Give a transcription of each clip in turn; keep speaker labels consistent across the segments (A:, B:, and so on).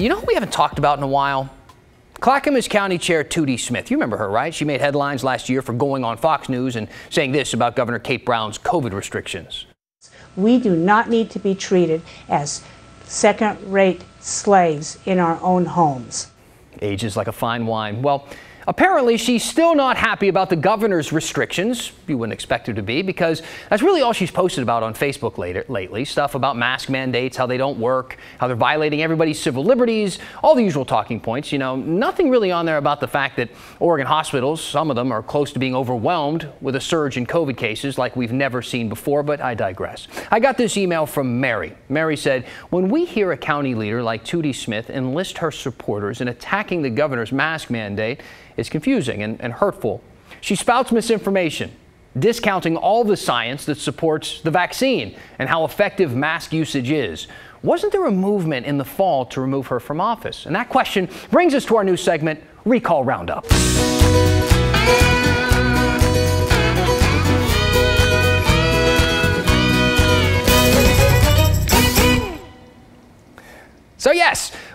A: You know who we haven't talked about in a while? Clackamas County Chair Tootie Smith. You remember her, right? She made headlines last year for going on Fox News and saying this about Governor Kate Brown's COVID restrictions.
B: We do not need to be treated as second rate slaves in our own homes.
A: Ages like a fine wine. Well, Apparently, she's still not happy about the governor's restrictions. You wouldn't expect her to be because that's really all she's posted about on Facebook later, lately. Stuff about mask mandates, how they don't work, how they're violating everybody's civil liberties, all the usual talking points. You know, nothing really on there about the fact that Oregon hospitals, some of them are close to being overwhelmed with a surge in COVID cases like we've never seen before, but I digress. I got this email from Mary. Mary said, when we hear a county leader like Tootie Smith enlist her supporters in attacking the governor's mask mandate, is confusing and, and hurtful. She spouts misinformation, discounting all the science that supports the vaccine and how effective mask usage is. Wasn't there a movement in the fall to remove her from office? And that question brings us to our new segment, Recall Roundup.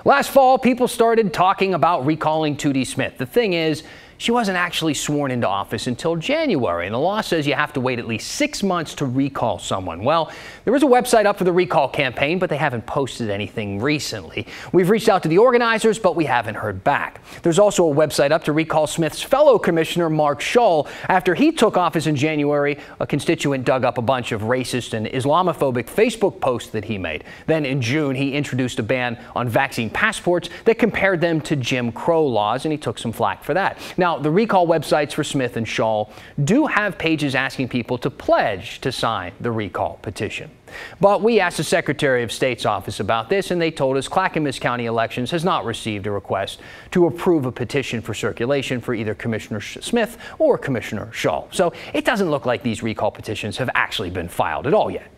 A: Last fall people started talking about recalling Tootie Smith. The thing is, she wasn't actually sworn into office until January, and the law says you have to wait at least six months to recall someone. Well, there is a website up for the recall campaign, but they haven't posted anything recently. We've reached out to the organizers, but we haven't heard back. There's also a website up to recall Smith's fellow commissioner, Mark Shull. After he took office in January, a constituent dug up a bunch of racist and Islamophobic Facebook posts that he made. Then in June, he introduced a ban on vaccine passports that compared them to Jim Crow laws, and he took some flack for that. Now, now, the recall websites for Smith and Shull do have pages asking people to pledge to sign the recall petition. But we asked the Secretary of State's office about this, and they told us Clackamas County Elections has not received a request to approve a petition for circulation for either Commissioner Smith or Commissioner Shull. So it doesn't look like these recall petitions have actually been filed at all yet.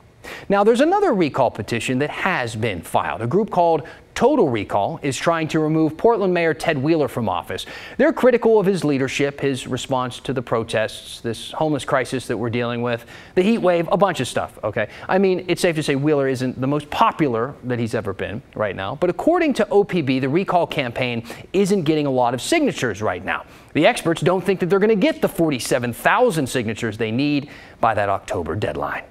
A: Now, there's another recall petition that has been filed. A group called Total Recall is trying to remove Portland Mayor Ted Wheeler from office. They're critical of his leadership, his response to the protests, this homeless crisis that we're dealing with, the heat wave, a bunch of stuff, okay? I mean, it's safe to say Wheeler isn't the most popular that he's ever been right now, but according to OPB, the recall campaign isn't getting a lot of signatures right now. The experts don't think that they're going to get the 47,000 signatures they need by that October deadline.